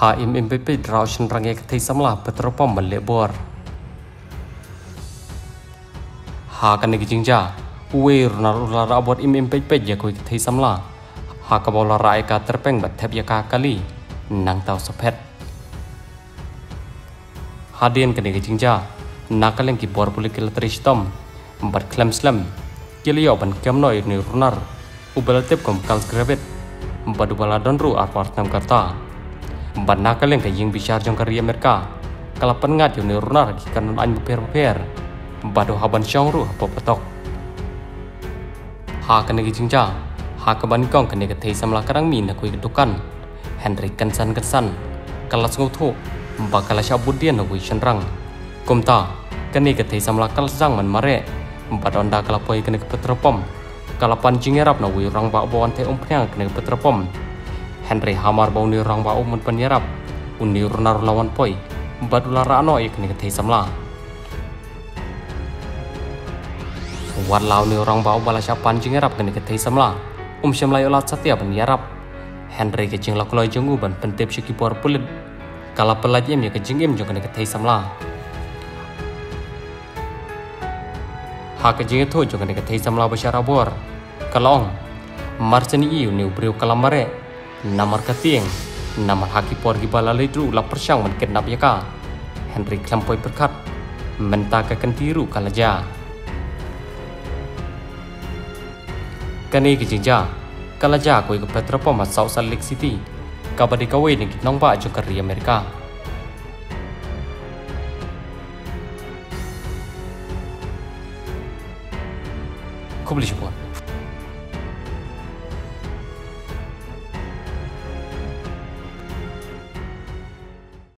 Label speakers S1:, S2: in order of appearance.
S1: ha im im pe pe draw shin range ka thei samla petropom ban le bor. Ha kan gi jingja uwe runar ular abot im im pe pe ya koi ka thei samla ha ka bola rai ka terpeng bat thep ya ka kali nang tau sopet hadien kan gi jingja nakaleng ki bor pulikil tristom bat klem slam kilio ban kem noi ni runar ubal tep kom kal gravet badu bala donru apartam kata ban nakaleng ka ying bisyar jong kari mereka kala pengat yo ni runar ki kanon an per per badu haban syongru hapo patok ha kan gi jingja ha ka kong kan ga thei samla karang min kui dukan henry kansan kansan kala ngau thu bakala syabudian na kui shenrang kumta kani ka thei samla kal sang man mare. Badonda kala poi kani ka petropom kala pancing erap na wi rang ba bon te kani ka petropom henry hamar bau ni rang ba um penyerap. Uni runar lawan poi. Badula rano ik ni ka thei samla wat lau ni orang bau bala sya pancing erap kani ka thei samla um syam lai olat satya ban yarap henry ke jing lakuloi jengu ban pentep syiki por pulit. Kala pelaj em ya ke jing em jong kani ka thei samla hak jing tho jong ne thei samla bashara bor kalong marchani iu ne ubriu kalamare namar katieng namar haki por gi bala leidru la persang man kenap yaka henry klampoi berkat menta ka kentiru kalaja kani ki jinja kalaja koi ka petropo ma south salt lake city kabadi kawai ni nong ba jo kari amerika Kublish one.